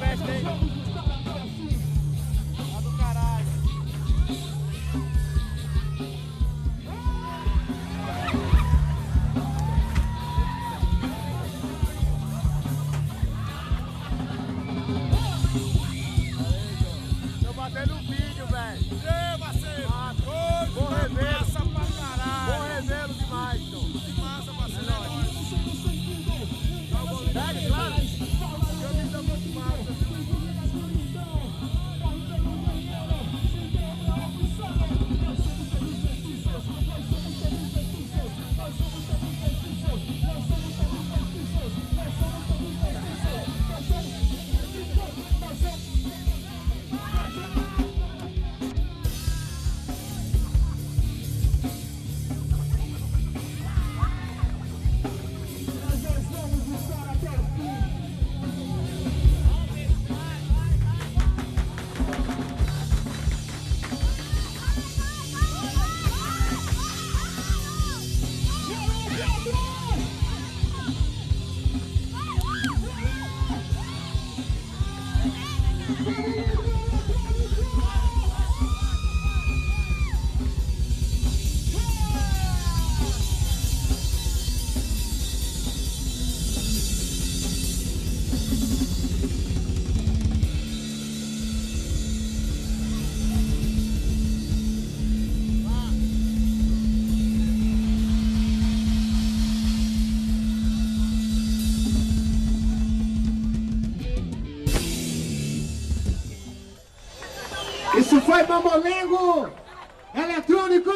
Best day. Isso foi Bambolengo Eletrônico!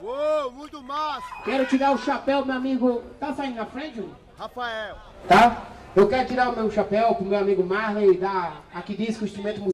Uou, muito massa! Quero tirar o chapéu, meu amigo. Tá saindo na frente? Rafael. Tá? Eu quero tirar o meu chapéu pro meu amigo Marley da Aqui Disco Instrumento.